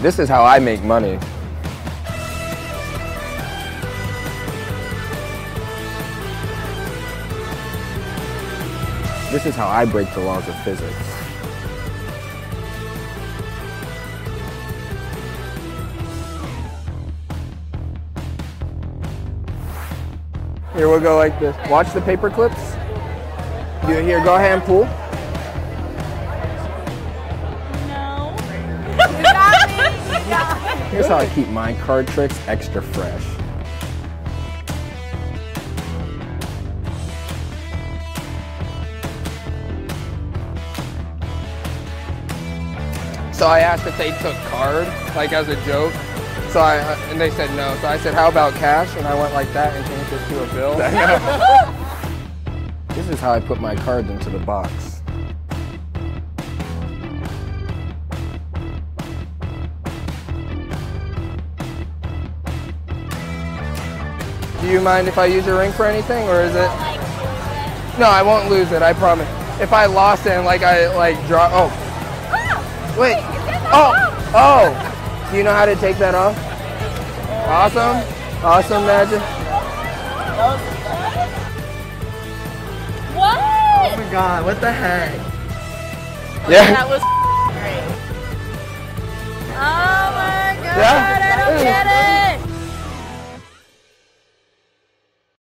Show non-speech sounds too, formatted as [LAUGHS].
This is how I make money. This is how I break the laws of physics. Here we'll go like this. Watch the paper clips. Do it here. Go ahead and pull. Here's how I keep my card tricks extra fresh. So I asked if they took card, like as a joke. So I, uh, and they said no. So I said, how about cash? And I went like that and changed it to a bill. [LAUGHS] [LAUGHS] this is how I put my cards into the box. Do you mind if I use your ring for anything, or is it? No, I won't lose it. I promise. If I lost it and like I like draw, oh, wait, oh, oh, do you know how to take that off? Awesome, awesome, Magic. What? Oh my god, what the heck? Yeah. That was